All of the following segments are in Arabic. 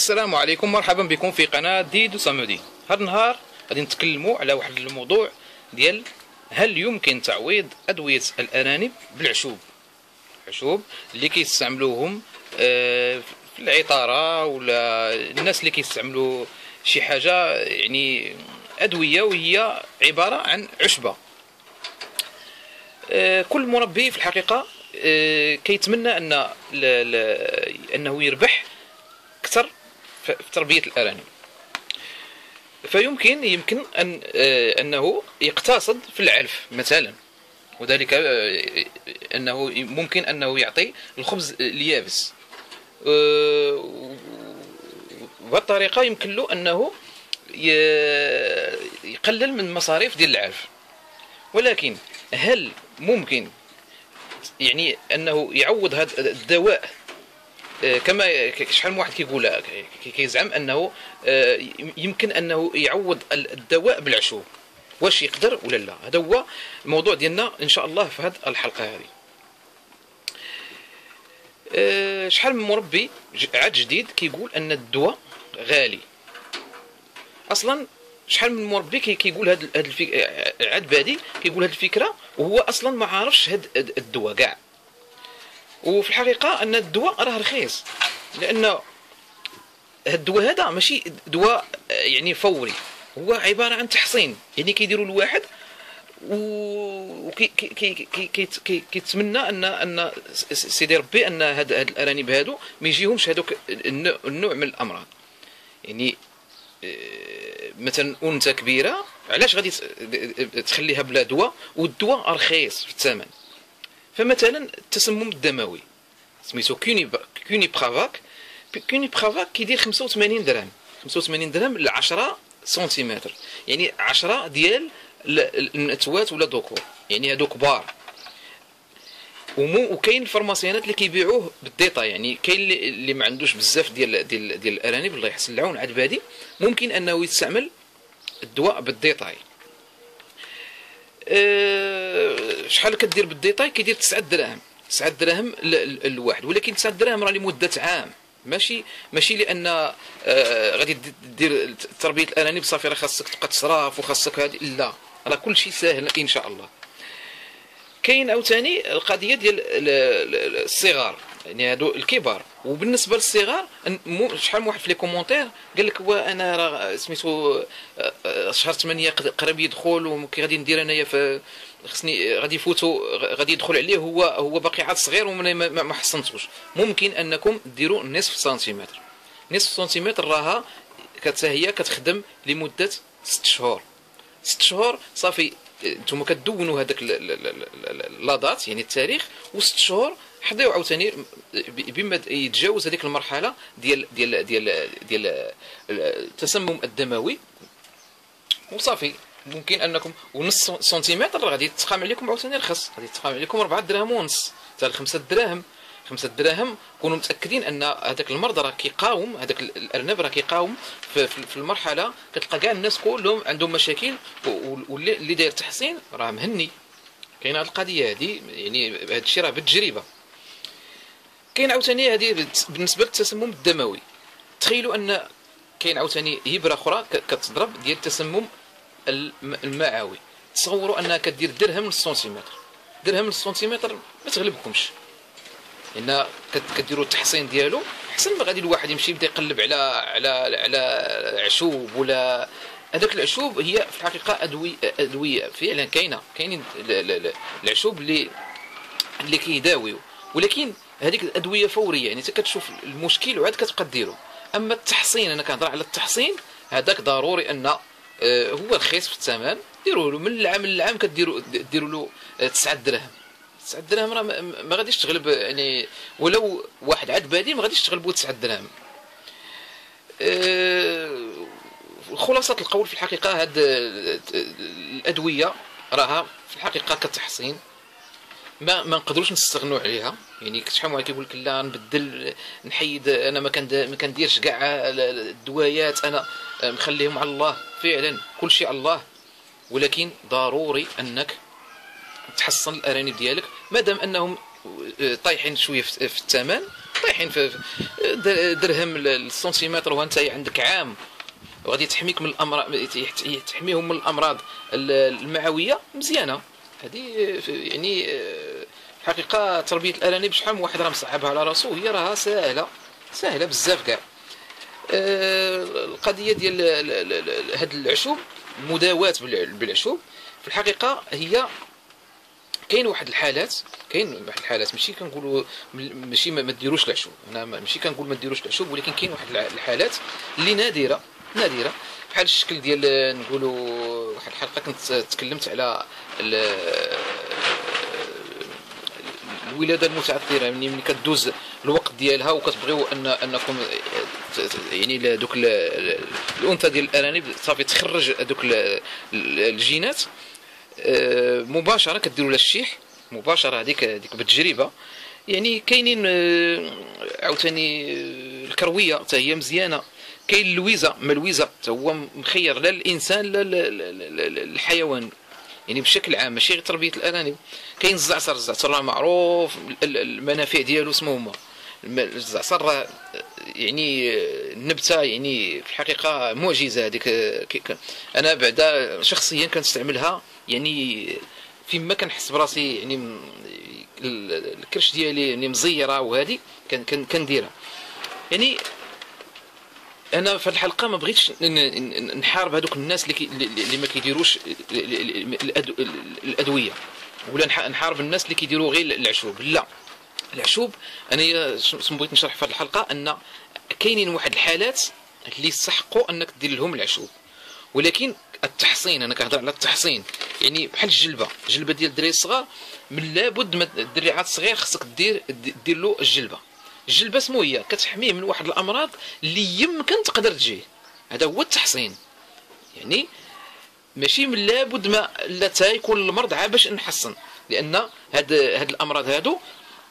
السلام عليكم. مرحبا بكم في قناة ديدو صمودي. هذا النهار غادي نتكلموا على واحد الموضوع ديال هل يمكن تعويض أدوية الأرانب بالعشوب؟ العشوب اللي كيستعملوهم آه، في العطارة ولا الناس اللي كيستعملوا شي حاجة يعني أدوية وهي عبارة عن عشبة. آه، كل مربي في الحقيقة آه، كيتمنى أن أنه يربح في تربية الأرانب. فيمكن يمكن أن آه، أنه يقتصد في العلف مثلا. وذلك آه، أنه ممكن أنه يعطي الخبز اليابس. بهالطريقه يمكن له أنه يقلل من المصاريف ديال العلف ولكن هل ممكن يعني أنه يعوض هذا الدواء آه، كما شحال من واحد كيقول كيزعم أنه آه، يمكن أنه يعوض الدواء بالعشوب واش يقدر ولا لا؟ هذا هو الموضوع ديالنا إن شاء الله في هذه الحلقة هذه. آه، شحال من مربي عاد جديد كيقول أن الدواء غالي. أصلا شحال من مربي كيقول هذا الفك... عاد بادي كيقول هذه الفكرة وهو أصلا ما عارفش هذا الدواء كاع. وفي الحقيقة أن الدواء راه رخيص لأن الدواء هذا ماشي دواء يعني فوري هو عبارة عن تحصين يعني كيديروا الواحد و كيتمنى أن أن سيدي ربي أن هاد, الأرانب هادو ما يجيهمش هذوك النوع من الأمراض. يعني آه، مثلا أنثى كبيرة علاش غادي تخليها بلا دواء؟ والدواء رخيص في الثمن. فمثلا التسمم الدموي. سميتو كوني كوني برافاك كوني برافاك كيدير 85 درهم. 85 درهم ل 10 سنتيمتر. يعني 10 ديال النتوات ولا دوكور يعني هادو كبار وكاين ال pharmacienات اللي كيبيعوه بال détail يعني كاين اللي, ما عندوش بزاف ديال ديال ديال الأرانب. الله يحسن العون عاد بادي. ممكن أنه يستعمل الدواء بال détail أه شحال كدير بال détail كيدير 9 دراهم. 9 دراهم الواحد ولكن 9 دراهم راه لمده عام. ماشي ماشي لأن آه غادي دير تربيه الارانب صافي راه خاصك تبقى تصرف وخاصك هذه لا. راه كل شيء ساهل إن شاء الله. كاين عاوتاني القضية ديال الصغار. يعني هادو الكبار. وبالنسبة للصغار شحال من واحد في les commentaires قال لك أنا راه سميتو آه، آه، شهر 8 قريب يدخل وكي غادي ندير أنايا في خصني غادي يفوتوا غادي يدخل عليه هو هو باقي عاد صغير وما ما حصنتوش. ممكن أنكم ديروا نصف سنتيمتر. نصف سنتيمتر راها هي كتخدم لمدة 6 شهور. 6 شهور صافي أنتم كدونوا هذاك لا يعني التاريخ وست شهور حضيو عاوتاني بما يتجاوز هذيك المرحلة ديال ديال ديال ديال التسمم الدموي. وصافي. ممكن أنكم ونص سنتيمتر غادي يتقام عليكم عاوتاني رخص. غادي يتقام عليكم 4 دراهم ونص. حتى 5 دراهم. 5 دراهم كونوا متأكدين أن هذاك المرض راه كيقاوم هذاك الأرنب راه كيقاوم في, في المرحلة كتلقى كاع الناس كلهم عندهم مشاكل واللي داير تحسين راه مهني. كاين هذه القضية هذه يعني هذا الشيء راه بالتجربة. كاين عاوتاني هذه بالنسبة للتسمم الدموي. تخيلوا أن كاين عاوتاني هبرة أخرى كتضرب ديال التسمم المعوي تصوروا انها كدير درهم للسنتيمتر. درهم للسنتيمتر ما تغلبكمش. لأن كديروا التحصين ديالو أحسن ما غادي الواحد يمشي يبدأ يقلب على على على عشوب ولا هذاك العشوب هي في الحقيقة ادويه أدوية. فعلا كاينة كاينين العشوب اللي اللي كيداويو. ولكن هذيك الادويه فورية. يعني انت كتشوف المشكل وعاد كتبقى ديرو. أما التحصين أنا كنهضر على التحصين هذاك ضروري أن هو رخيص في الثمن. ديروا له من العام للعام كديروا ديروا له 9 دراهم 9 دراهم راه ما غاديش تغلب يعني ولو واحد عاد بادي ما غاديش تغلبوا 9 دراهم أه خلاصة القول في الحقيقة هاد الأدوية راها في الحقيقة كتحصين. ما ما نقدروش نستغنوا عليها. يعني شحال واحد كيقول لك لا نبدل نحيد أنا ما كنديرش كاع الدوايات أنا مخليهم على الله. فعلا كل شيء الله ولكن ضروري أنك تحصن الأرانب ديالك. مادام أنهم طايحين شوية في الثمن طايحين في درهم السنتيمتر وأنت عندك عام وغادي تحميك من الأمراض تحميهم من الأمراض المعوية مزيانة. هذه يعني حقيقة تربية الأرانب شحال من واحد راه مصعبها على راسو هي راها سهله سهله بزاف كاع. القضية ديال هاد العشوب المداواه بالعشوب. في الحقيقة هي كاين واحد الحالات كاين واحد الحالات ماشي كنقولوا ماشي ما ديروش العشوب. أنا ماشي كنقول ما ديروش العشوب ولكن كاين واحد الحالات اللي نادرة نادرة. بحال الشكل ديال نقولوا واحد الحلقة كنت تكلمت على الولادة المتعثرة يعني ملي كدوز الوقت ديالها وكتبغيو ان أنكم يعني دوك الأنثى ديال الأرانب صافي تخرج دوك الجينات. آه، مباشرة كديروا لها الشيح مباشرة هذيك هذيك بالتجربة. يعني كاينين آه، عاوتاني آه، الكروية حتى هي مزيانة. كاين اللويزة ما اللويزة هو مخير لا الإنسان لا الحيوان. يعني بشكل عام ماشي غير تربية الأرانب. كاين الزعتر الزعتر راه معروف المنافع ديالو سمو هما. راه يعني النبتة يعني في الحقيقة معجزة هذيك. أنا بعدا شخصيا كنستعملها يعني فيما كنحس براسي يعني الكرش ديالي يعني مزيرة وهذه كنديرها. يعني أنا في الحلقة ما بغيتش نحارب هذوك الناس اللي, اللي ما كيديروش الأدوية. ولا نحارب الناس اللي كيديروا غير العشوب. لا. العشوب أنا بغيت نشرح في هذه الحلقة أن كاينين واحد الحالات اللي يستحقوا أنك دير لهم العشوب ولكن التحصين أنا كنهضر على التحصين. يعني بحال الجلبة الجلبة ديال الدراري الصغار من لابد ما الدري عاد صغير خصك دير دير له الجلبة. الجلبة سمو هي كتحميه من واحد الأمراض اللي يمكن تقدر تجيه هذا هو التحصين. يعني ماشي من لابد ما لا يكون المرض عا باش نحصن. لأن هاد هاد الأمراض هادو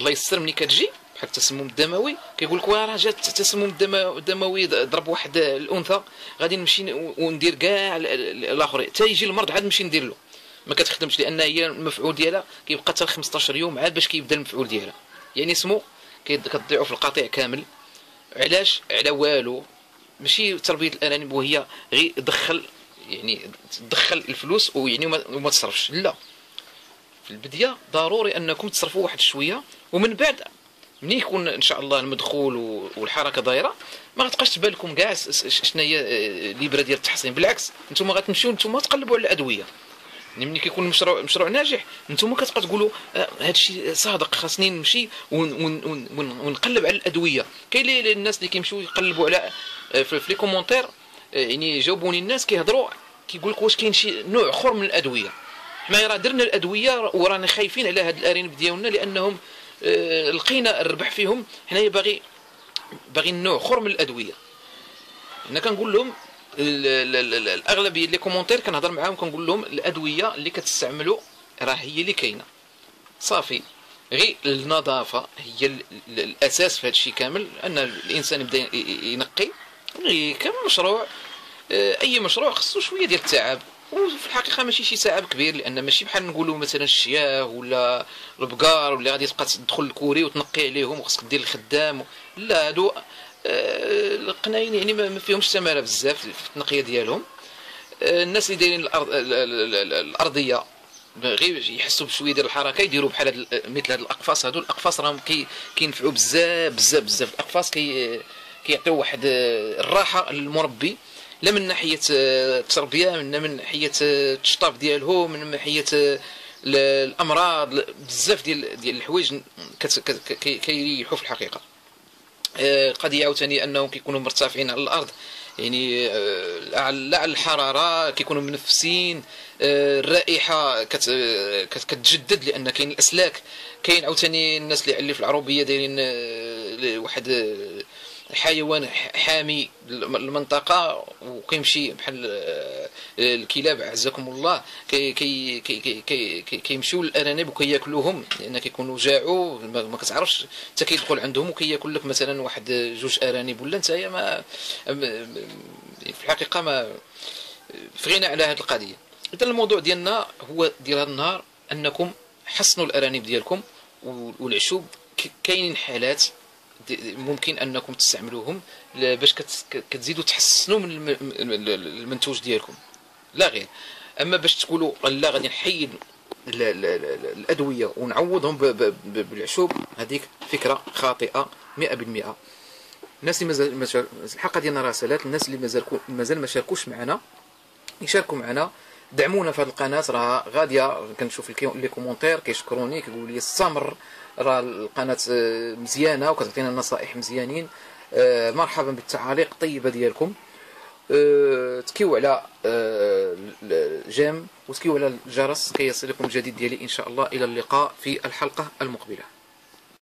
الله يستر ملي كتجي بحال التسمم الدموي. كيقول لك راه جات التسمم الدموي ضرب واحد الأنثى غادي نمشي وندير كاع الآخرين. حتى يجي المرض عاد نمشي ندير له. ما كتخدمش لأن هي المفعول ديالها كيبقى حتى 15 يوم عاد باش كيبدا المفعول ديالها. يعني سمو كتضيعوا في القطيع كامل. علاش؟ على والو. ماشي تربية الارانب وهي غير دخل يعني تدخل الفلوس ويعني وما تصرفش. لا. في البدايه ضروري أنكم تصرفوا واحد شوية ومن بعد ملي يكون إن شاء الله المدخول والحركة دايرة؟ ما غتبقاش تبان لكم كاع شنو هي الليبره ديال التحصين. بالعكس أنتم غتمشيو أنتم تقلبوا على الأدوية. يعني ملي كيكون مشروع مشروع ناجح أنتم كتبقى تقولوا آه هذا الشيء صادق خاصني نمشي ونقلب على الأدوية. كاين الناس اللي كيمشيو يقلبوا على آه، في les commentaires آه، يعني جاوبوني الناس كيهضروا كيقول لك واش كاين شي نوع أخر من الأدوية. حنا راه درنا الأدوية ورانا خايفين على هاد الأرانب ديالنا لأنهم آه لقينا الربح فيهم. حنايا باغي باغي نوع اخر من الأدوية. أنا كنقول لهم الاغلبيه لي كومونتير كنهضر معاهم كنقول لهم الأدوية اللي كتستعملوا راه هي اللي كاينة. صافي. غير النظافة هي الأساس في هذا الشيء كامل أن الإنسان يبدا ينقي. كم مشروع آه، أي مشروع خصو شوية ديال التعب. وفي الحقيقة ماشي شي تعب كبير لأن ماشي بحال نقولوا مثلا الشياه ولا البقار ولا غادي تبقى تدخل الكوري وتنقي عليهم وخصك دير الخدام. لا هادو آه، القناين يعني ما فيهمش تمارة بزاف في التنقية ديالهم. آه، الناس اللي دايرين الأرض الأرضية غير يحسوا بشوية ديال الحركة يديروا بحال مثل هاد الأقفاص. هادو الأقفاص راهم كي كينفعوا بزاف بزاف بزاف. الأقفاص كي كيعطيو واحد الراحة للمربي. لا من ناحية التربية من ناحية التشطاف ديالهم من ناحية الأمراض بزاف ديال ديال الحوايج كيريحوا في الحقيقة. آه، قضيه عاوتاني أنهم كيكونوا مرتفعين على الأرض. يعني آه، على الحرارة كيكونوا منفسين. آه، الرائحة كتجدد لأن كاين الأسلاك. كاين عاوتاني الناس اللي في العروبية دايرين واحد حيوان حامي المنطقة وكيمشي بحال آه، الكلاب اعزكم الله. كي كي كي كي كيمشيو للأرانب وكياكلوهم لأن كيكونوا جاعوا ما كتعرفش. حتى كيدخل عندهم وكياكل لك مثلا واحد جوج أرانب ولا نتايا ما في الحقيقة ما بغينا على هذه القضية. اذا الموضوع ديالنا هو ديال هذا النهار أنكم حصنوا الأرانب ديالكم والعشوب كاينين حالات ممكن أنكم تستعملوهم باش كتزيدوا تحسنوا من الم- من المنتوج ديالكم. لا غير. أما باش تقولوا لا غادي نحيد ال- ال- ال- الأدوية ونعوضهم بالعشوب هذيك فكرة خاطئة 100% الناس اللي مازال الحلقة ديالنا راسلات الناس اللي مازال مازال ما شاركوش معنا يشاركوا معنا دعمونا في هذه القناة راه غاديه كنشوف لي كومونتير كيشكروني كيقولوا لي استمر راه القناة آه، مزيانة وكتعطينا نصائح مزيانين. آه، مرحبا بالتعاليق الطيبة ديالكم. آه، تكيو على الجيم وتكيو على الجرس كي يصلكم الجديد ديالي إن شاء الله. إلى اللقاء في الحلقة المقبلة.